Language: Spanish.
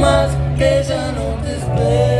más que ya no te espero.